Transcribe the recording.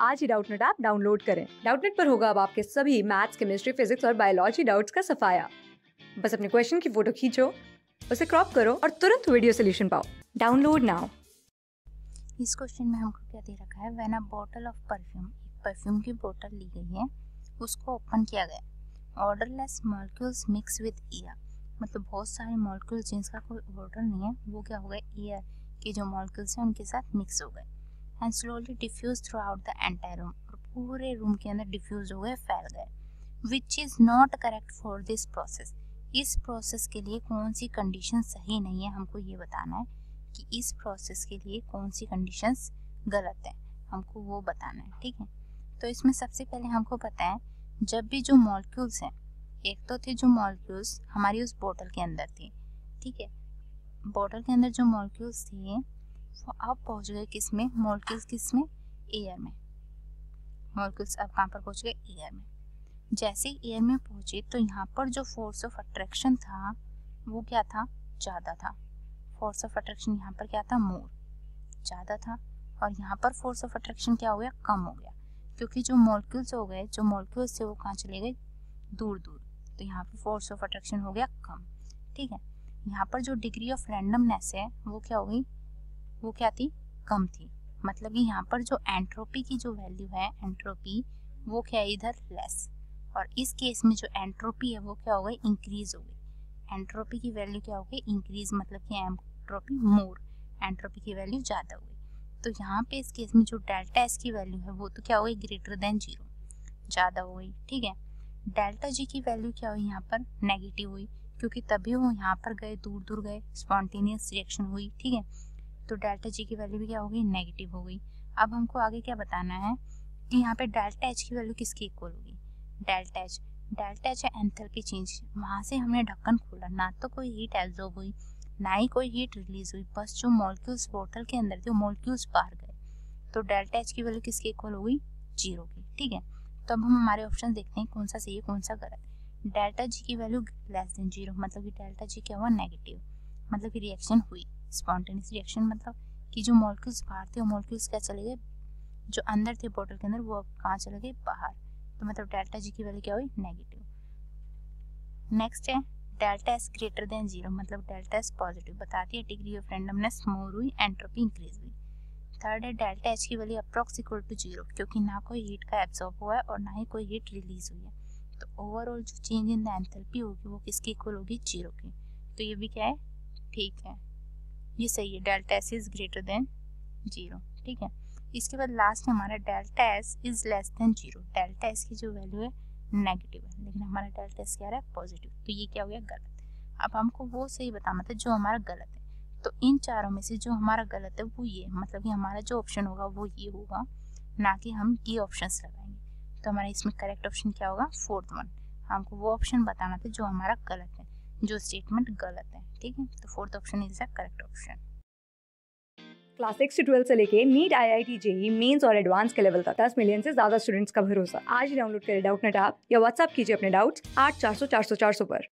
आज ही Doubtnut app download करें। डाउटनेट पर होगा अब आपके सभी मैथ्स, केमिस्ट्री, फिजिक्स और बायोलॉजी डाउट्स का सफाया। बस अपने क्वेश्चन की फ़ोटो खींचो, उसे क्रॉप करो और तुरंत वीडियो सोल्यूशन पाओ। Download now. इस क्वेश्चन में हमको क्या दे रखा है? When a bottle of perfume एक परफ्यूम की बोतल ली गई है, उसको ओपन किया गया odourless molecules mix with air मतलब बहुत सारे मॉलिक्यूल्स जिनका कोई ऑर्डर नहीं है, वो क्या हो गए? एयर के जो मॉलिक्यूल्स हैं, उनके साथ मिक्स हो गए। And slowly diffuse throughout the entire room और पूरे रूम के अंदर डिफ्यूज हो गए फैल गए। Which is not correct for this process इस प्रोसेस के लिए कौन सी कंडीशन सही नहीं है, हमको ये बताना है कि इस प्रोसेस के लिए कौन सी कंडीशंस गलत है। हमको वो बताना है, ठीक है? तो इसमें सबसे पहले हमको पता है, जब भी जो मॉलिक्यूल्स हैं, एक तो थे जो मॉलिक्यूल्स हमारी उस बोतल के अंदर थे, ठीक है? बोतल के अंदर जो मॉलिक्यूल्स थे वो अब पहुँच गए किसमें? मॉलिक्यूल्स किसमें? एयर में। मॉलिक्यूल्स अब कहाँ पर पहुँच गए? एयर में। जैसे ही एयर में पहुँचे तो यहाँ पर जो फोर्स ऑफ़ अट्रैक्शन था, वो क्या था? ज़्यादा था। फोर्स ऑफ़ अट्रैक्शन यहाँ पर क्या था? मोर ज़्यादा था। और यहाँ पर फोर्स ऑफ़ अट्रैक्शन क्या हो गया? कम हो गया। क्योंकि जो मॉलिक्यूल्स हो गए, जो मॉलिक्यूल्स थे, वो कहाँ चले गए? दूर दूर तो यहाँ पर फोर्स ऑफ़ अट्रैक्शन हो गया कम। ठीक है? यहाँ पर जो डिग्री ऑफ़ रैंडमनेस है, वो क्या हो गई? वो क्या थी? कम थी। मतलब कि यहाँ पर जो एंट्रोपी की जो वैल्यू है, एंट्रोपी, वो क्या है? इधर लेस और इस केस में जो एंट्रोपी है, वो क्या हो गई? इंक्रीज हो गई। एंट्रोपी की वैल्यू क्या हो गई? इंक्रीज मतलब कि एंट्रोपी मोर एंट्रोपी की वैल्यू ज़्यादा हो गई। तो यहाँ पे इस केस में जो डेल्टा एस की वैल्यू है, वो तो क्या हो गई? ग्रेटर देन ज़ीरो ज़्यादा हो गई। ठीक है? डेल्टा जी की वैल्यू क्या हुई? यहाँ पर नेगेटिव हुई। क्योंकि तभी वो यहाँ पर गए दूर दूर गए स्पॉन्टेनियस रिएक्शन हुई। ठीक है? तो डेल्टा जी की वैल्यू भी क्या हो गई नेगेटिव हो गई। अब हमको आगे क्या बताना है कि यहाँ पे डेल्टा एच की वैल्यू किसकी इक्वल होगी? डेल्टा एच डेल्टा एच है एंथैल्पी चेंज वहाँ से हमने ढक्कन खोला। ना तो कोई हीट एब्जॉर्ब हुई, ना ही कोई हीट रिलीज़ हुई। बस जो मॉलिक्यूल्स बोतल के अंदर थे, वो मॉलिक्यूल्स बाहर गए। तो डेल्टा एच की वैल्यू किसकी इक्वल हो गई ज़ीरो की। ठीक है? तो अब हम हमारे ऑप्शन देखते हैं, कौन सा सही है, कौन सा गलत डेल्टा जी की वैल्यू लेस देन ज़ीरो मतलब कि डेल्टा जी क्या हुआ? नेगेटिव मतलब कि रिएक्शन हुई। स्पॉन्टेनियस रिएक्शन मतलब कि जो मॉलिक्यूल्स बाहर थे, वो मॉलिक्यूल्स क्या चले गए? जो अंदर थे बोतल के अंदर, वो कहाँ चले गए? बाहर। तो मतलब डेल्टा जी की वैल्यू क्या हुई? नेगेटिव नेक्स्ट है delta S greater than zero मतलब डेल्टा एस पॉजिटिव बताती है डिग्री ऑफ़ रेंडमनेस मोर हुई एंट्रोपी इंक्रीज हुई। थर्ड है डेल्टा एच की value approx equal to zero क्योंकि ना कोई हीट का एब्जॉर्ब हुआ है और ना ही कोई हीट रिलीज़ हुई है। तो ओवरऑल जो चेंज इन द एंथैल्पी होगी, वो किसकी इक्वल होगी? ज़ीरो की। तो ये भी क्या है? ठीक है। ये सही है delta S is greater than zero ठीक है। इसके बाद लास्ट में हमारा delta S is less than zero delta S की जो वैल्यू है नेगेटिव है। लेकिन हमारा डेल्टा एस क्या रहा है? पॉजिटिव तो ये क्या हो गया? गलत। अब हमको वो सही बताना था जो हमारा गलत है। तो इन चारों में से जो हमारा गलत है, वो ये मतलब कि हमारा जो ऑप्शन होगा, वो ये होगा, ना कि हम ये ऑप्शन लगाएँगे। तो हमारा इसमें करेक्ट ऑप्शन क्या होगा? फोर्थ वन हमको वो ऑप्शन बताना था जो हमारा गलत है। जो स्टेटमेंट गलत है, ठीक है? तो fourth option is the correct option class six से ट्वेल्थ से लेके NEET I I T JEE Mains और एडवांस के लेवल तक दस मिलियन से ज़्यादा स्टूडेंट्स का भरोसा। आज डाउनलोड करें डाउट नेट ऐप या व्हाट्सअप कीजिए अपने डाउट्स आठ चार सौ चार सौ चार सौ पर।